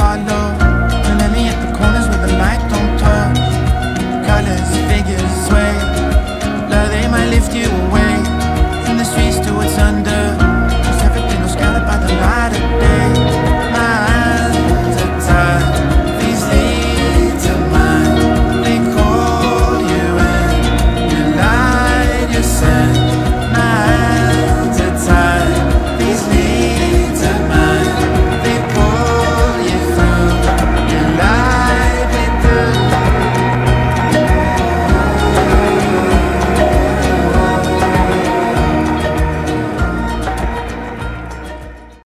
find out An me at the corners where the light don't touch Colors, figures, sway. Love, they might lift you away.